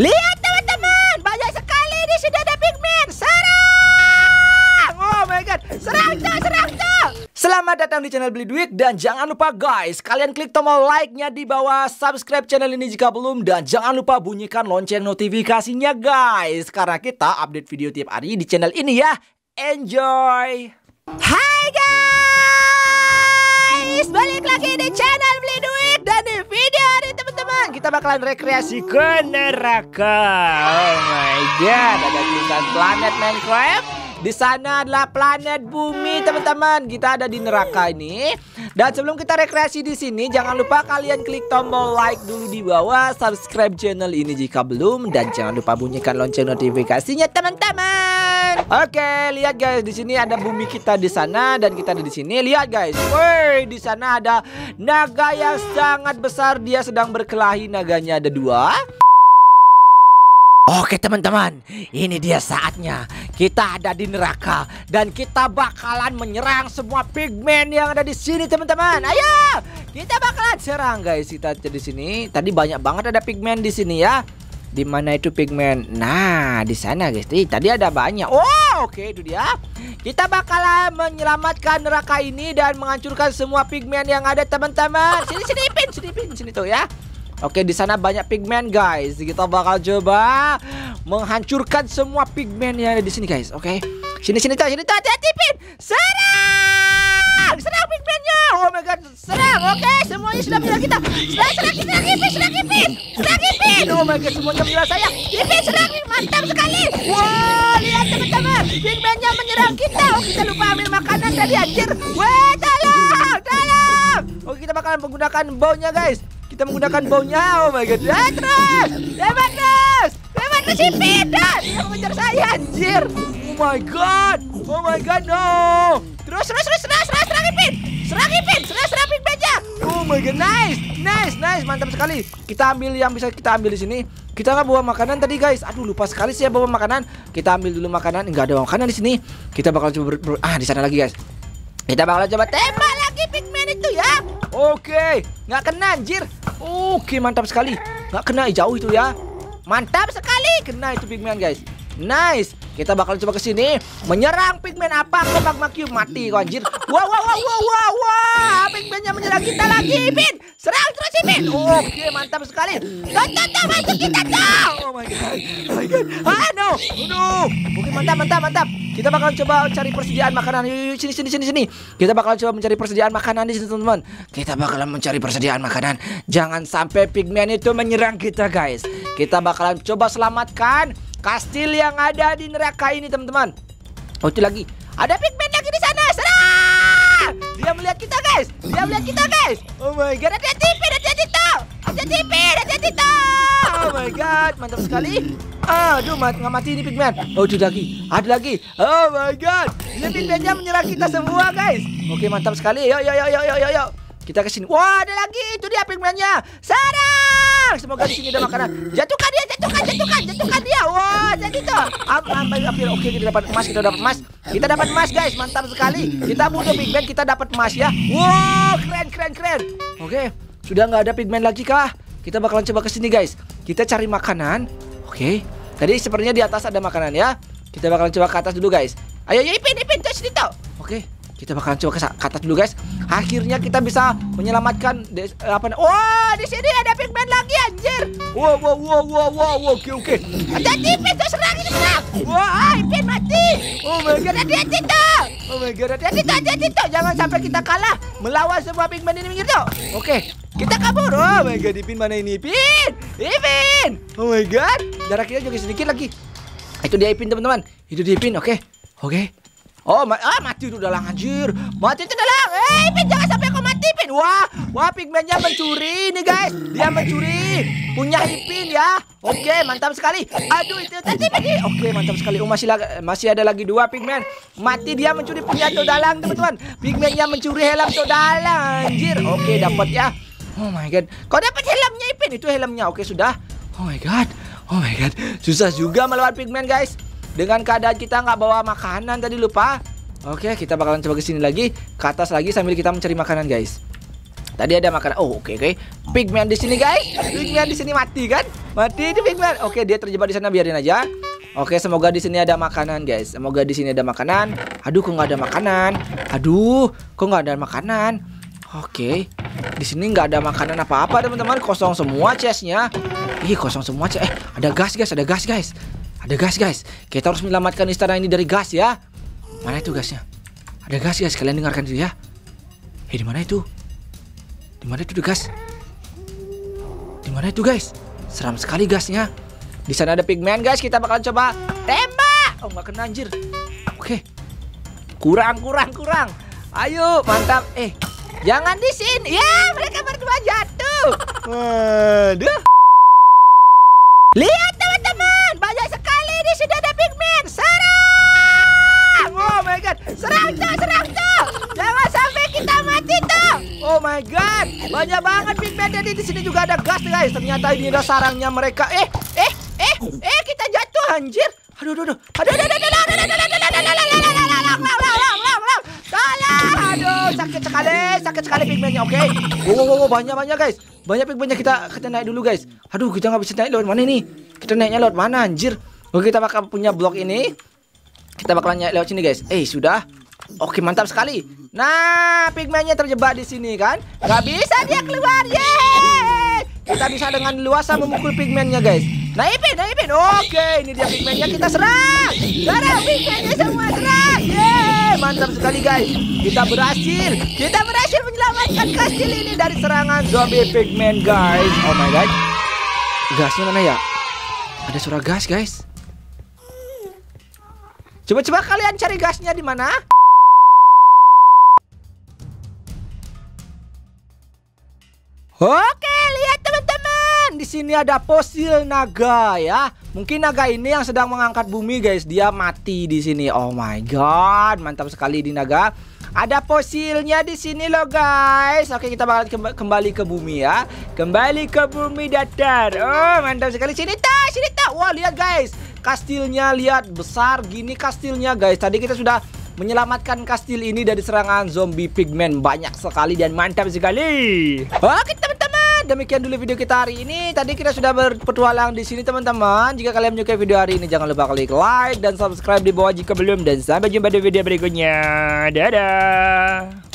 Lihat teman-teman, banyak sekali di sini ada pigmen. Serang! Oh my god, serang tuh, serang tuh. Selamat datang di channel Beli Duit dan jangan lupa guys, kalian klik tombol like-nya di bawah, subscribe channel ini jika belum dan jangan lupa bunyikan lonceng notifikasinya guys, karena kita update video tiap hari di channel ini ya. Enjoy. Hai guys, balik lagi di channel Beli kita bakalan rekreasi ke neraka. Oh my god, ada tulisan planet Minecraft. Di sana adalah planet bumi, teman-teman. Kita ada di neraka ini. Dan sebelum kita rekreasi di sini, jangan lupa kalian klik tombol like dulu di bawah, subscribe channel ini jika belum, dan jangan lupa bunyikan lonceng notifikasinya, teman-teman. Oke, lihat guys, di sini ada bumi kita di sana dan kita ada di sini. Lihat guys, woi, di sana ada naga yang sangat besar. Dia sedang berkelahi. Naganya ada dua. Oke teman-teman, ini dia saatnya kita ada di neraka dan kita bakalan menyerang semua pigmen yang ada di sini teman-teman. Ayo, kita bakalan serang guys. Kita di sini. Tadi banyak banget ada pigmen di sini ya. Di mana itu pigmen? Nah, di sana guys. Ih, tadi ada banyak. Oh, oke itu dia. Kita bakalan menyelamatkan neraka ini dan menghancurkan semua pigmen yang ada teman-teman. Sini sini pin, sini pin, sini tuh ya. Oke, di sana banyak pigmen, guys. Kita bakal coba menghancurkan semua pigmen yang ada di sini, guys. Oke. Sini sini tuh, sini tuh, hati-hati, Pin. Serang! Serang pigmennya. Oh my god, serang. Oke, semuanya sudah menyerang kita. Serang, serang, serang, Ipin, serang, Ipin. Serang, Ipin. Oh my god, semuanya menyerang saya. Ipin, serang, mantap sekali. Wow, lihat teman-teman. Pigmennya menyerang kita. Oh, kita lupa ambil makanan tadi, anjir. Weh, tolong, tolong. Oh, kita bakalan menggunakan baunya, guys. Kita menggunakan baunya. Oh my god. Ya, terus. Hebat terus. Hebat terus Ipin. Dia mengejar saya, anjir. My god. Oh my god, no. Terus, terus, terus, serang, serang, serang Ipin. Serang Ipin, serang, serang pigmennya. Oh my god, nice. Nice, nice, mantap sekali. Kita ambil yang bisa kita ambil di sini. Kita nggak bawa makanan tadi guys. Aduh lupa sekali sih ya bawa makanan. Kita ambil dulu makanan. Enggak ada makanan di sini. Kita bakal coba ber, ah di sana lagi guys. Kita bakal coba tembak lagi pigmen itu ya. Oke, nggak kena anjir. Oke, mantap sekali. Nggak kena jauh itu ya. Mantap sekali kena itu pigmen guys. Nice. Kita bakal coba ke sini menyerang pigmen apa ke magma cube mati kau anjir. Wah wah wah wah wah wah. Pigmennya menyerang kita lagi, Pin. Serang terus Pin. Oke, mantap sekali. Tuh masuk kita tuh. Oh my god. Oh my god. Ah no. No. Oke, mantap mantap mantap. Kita bakal coba cari persediaan makanan. Yuk, yuk sini sini sini sini. Kita bakal coba mencari persediaan makanan di sini, teman-teman. Kita bakalan mencari persediaan makanan. Jangan sampai pigmen itu menyerang kita, guys. Kita bakalan coba selamatkan kastil yang ada di neraka ini, teman-teman. Oh, itu lagi. Ada pigmen lagi di sana. Serang! Dia melihat kita, guys. Dia melihat kita, guys. Oh my god, hati-hati, Pin, hati-hati tuh. Hati-hati, Pin, hati-hati tuh. Oh my god, mantap sekali. Aduh, mat nggak mati ini pigmen. Oh, itu lagi. Ada lagi. Oh my god. Ini pigmennya menyerang kita semua, guys. Oke, mantap sekali. Yuk, yuk, yuk, yuk, yuk, yuk. Kita ke sini. Wah, ada lagi. Itu dia pigmennya. Serang! Semoga di sini ada makanan. Jatuhkan dia, jatuhkan, jatuhkan, jatuhkan dia. Wah, jadi tuh. Am, am, ambil. Oke, kita dapat emas, kita dapat emas. Kita dapat emas, guys. Mantap sekali. Kita butuh pigmen, kita dapat emas ya. Wow, keren, keren, keren. Oke, sudah nggak ada pigmen lagi kah? Kita bakalan coba ke sini, guys. Kita cari makanan. Oke. Tadi sepertinya di atas ada makanan ya. Kita bakalan coba ke atas dulu, guys. Ayo, ayo, Ipin, Ipin, sini tuh. Oke. Kita bakalan coba ke, ke atas dulu guys. Akhirnya kita bisa menyelamatkan des, apa? Wah, di sini ada pigmen lagi anjir. Wow, wow, wow, wow, wow, oke, oke. Hati-hati, Pin, tuh serang ini serang. Wah, Pin mati. Oh my god, hati-hati tuh. Oh my god, hati-hati tuh, hati-hati tuh. Jangan sampai kita kalah melawan semua pigmen ini minggir tuh. Oke, kita kabur. Oh my god, Ipin mana ini? Ipin, Ipin. Oh my god, darah kita juga sedikit lagi. Itu dia Ipin teman-teman. Itu dia Ipin, oke, oke. Oh, ma ah, mati itu dalang anjir. Mati itu dalang. Eh, Pin jangan sampai kau mati, Pin. Wah, wah pigmennya mencuri nih, guys. Dia mencuri. Punya Ipin ya. Oke, mantap sekali. Aduh, itu tadi tadi. Oke, mantap sekali. Oh, masih masih ada lagi dua pigmen. Mati dia mencuri punya dalang, teman-teman. Pigmennya mencuri helm dalang, anjir. Oke, dapat ya. Oh my god. Kau dapat helmnya Ipin? Itu helmnya. Oke, sudah. Oh my god. Oh my god. Susah juga melawan pigmen, guys. Dengan keadaan kita nggak bawa makanan tadi lupa. Oke, kita bakalan coba ke sini lagi, ke atas lagi sambil kita mencari makanan, guys. Tadi ada makanan. Oh, oke okay, oke. Okay. Pigman di sini, guys. Pigman di sini mati kan? Mati di pigman. Oke, dia terjebak di sana biarin aja. Oke, semoga di sini ada makanan, guys. Semoga di sini ada makanan. Aduh, kok nggak ada makanan? Aduh, kok nggak ada makanan? Oke, di sini nggak ada makanan apa-apa, teman-teman. Kosong semua chestnya. Ih, kosong semua chest. Eh, ada gas, guys. Ada gas, guys. Ada gas, guys. Kita harus menyelamatkan istana ini dari gas ya. Mana itu gasnya? Ada gas, guys. Kalian dengarkan itu ya. Eh, di mana itu? Di mana itu gas? Di mana itu, guys? Seram sekali gasnya. Di sana ada pigman, guys. Kita bakalan coba tembak. Oh, nggak kena anjir. Oke. Kurang, kurang, kurang. Ayo, mantap. Eh, jangan di sini. Ya, mereka berdua jatuh. Aduh. Lihat serang tuh, serang tuh. Jangan sampai kita mati tuh. Oh my god, banyak banget pigman. Jadi di sini juga ada gas guys. Ternyata ini ada sarangnya mereka. Eh, eh, eh, eh, kita jatuh anjir. Aduh, aduh, aduh, aduh, aduh, aduh, aduh, aduh, aduh, aduh, Aduh, sakit sekali, sakit sekali pigmennya. Oke, wow, wow, wow, banyak banyak guys. Banyak pigmennya kita kita naik dulu guys. Aduh, kita nggak bisa naik lewat mana ini? Kita naiknya lewat mana anjir? Oke, kita bakal punya blok ini. Kita bakalan naik lewat sini guys. Eh, sudah. Oke, mantap sekali. Nah, pigmennya terjebak di sini kan? Gak bisa dia keluar. Yeay! Kita bisa dengan luasa memukul pigmennya guys. Naipin, naipin. Oke, ini dia pigmennya kita serang. Serang pigmennya semua serang. Yeay, mantap sekali guys. Kita berhasil. Kita berhasil menyelamatkan kastil ini dari serangan zombie pigmen guys. Oh my god. Gasnya mana ya? Ada suara gas guys. Coba-coba kalian cari gasnya di mana? Oke, lihat teman-teman. Di sini ada fosil naga ya. Mungkin naga ini yang sedang mengangkat bumi, guys. Dia mati di sini. Oh my god, mantap sekali di naga. Ada fosilnya di sini loh, guys. Oke, kita bakal kembali ke bumi ya. Kembali ke bumi datar. Oh, mantap sekali. Sini tak, sini tak. Wah, lihat guys. Kastilnya lihat besar gini kastilnya, guys. Tadi kita sudah menyelamatkan kastil ini dari serangan zombie pigmen banyak sekali dan mantap sekali. Oke teman-teman, demikian dulu video kita hari ini. Tadi kita sudah berpetualang di sini teman-teman. Jika kalian menyukai video hari ini jangan lupa klik like dan subscribe di bawah jika belum dan sampai jumpa di video berikutnya. Dadah.